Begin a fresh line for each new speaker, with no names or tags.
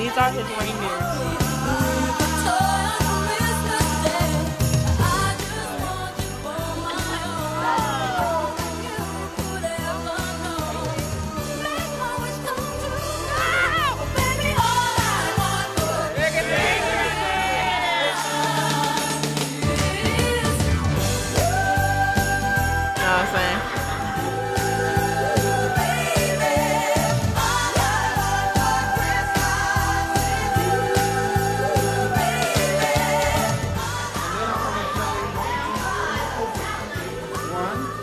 these
are his reindeers. know what I'm saying? on.